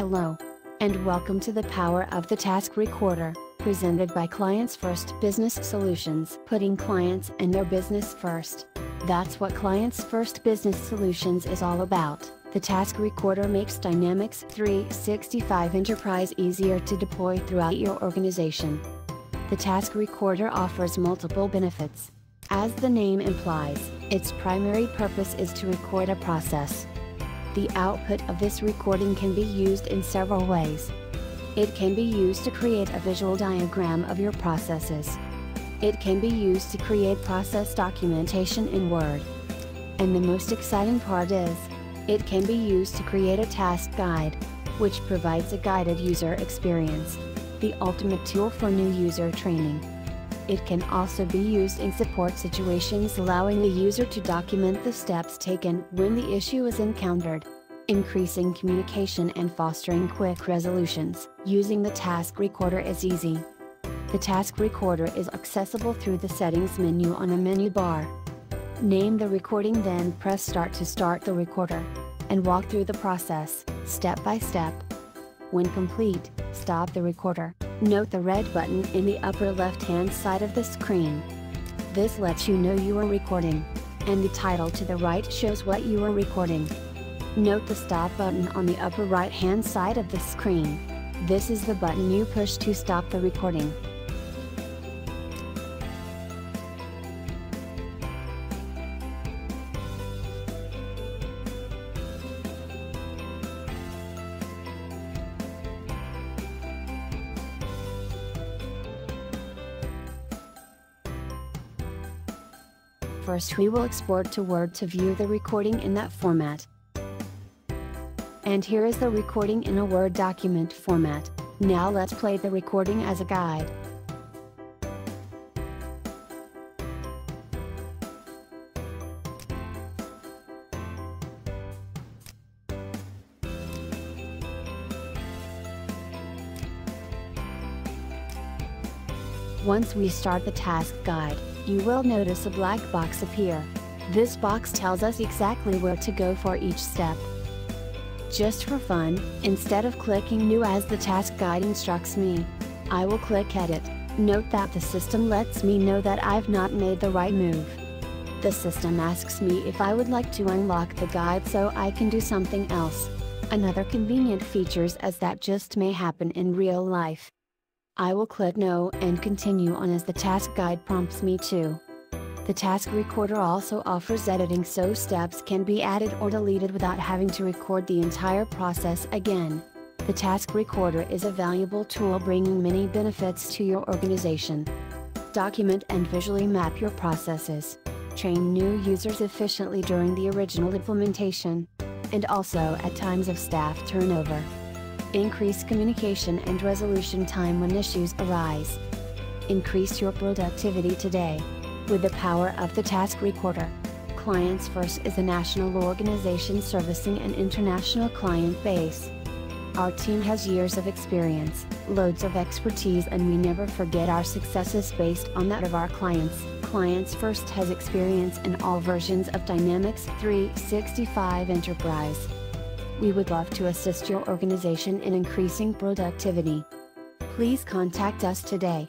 Hello. And welcome to the power of the Task Recorder, presented by Clients First Business Solutions. Putting clients and their business first. That's what Clients First Business Solutions is all about. The Task Recorder makes Dynamics 365 Enterprise easier to deploy throughout your organization. The Task Recorder offers multiple benefits. As the name implies, its primary purpose is to record a process. The output of this recording can be used in several ways. It can be used to create a visual diagram of your processes. It can be used to create process documentation in Word. And the most exciting part is, it can be used to create a task guide, which provides a guided user experience. The ultimate tool for new user training. It can also be used in support situations allowing the user to document the steps taken when the issue is encountered. Increasing communication and fostering quick resolutions. Using the task recorder is easy. The task recorder is accessible through the settings menu on a menu bar. Name the recording then press start to start the recorder. And walk through the process, step by step. When complete, stop the recorder. Note the red button in the upper left hand side of the screen. This lets you know you are recording. And the title to the right shows what you are recording. Note the stop button on the upper right hand side of the screen. This is the button you push to stop the recording. First we will export to Word to view the recording in that format. And here is the recording in a Word document format. Now let's play the recording as a guide. Once we start the task guide, you will notice a black box appear. This box tells us exactly where to go for each step. Just for fun, instead of clicking New as the task guide instructs me, I will click Edit. Note that the system lets me know that I've not made the right move. The system asks me if I would like to unlock the guide so I can do something else. Another convenient feature is that just may happen in real life. I will click No and continue on as the task guide prompts me to. The task recorder also offers editing so steps can be added or deleted without having to record the entire process again. The task recorder is a valuable tool bringing many benefits to your organization. Document and visually map your processes. Train new users efficiently during the original implementation. And also at times of staff turnover. Increase communication and resolution time when issues arise. Increase your productivity today. With the power of the Task Recorder. Clients First is a national organization servicing an international client base. Our team has years of experience, loads of expertise, and we never forget our successes based on that of our clients. Clients First has experience in all versions of Dynamics 365 Enterprise we would love to assist your organization in increasing productivity. Please contact us today.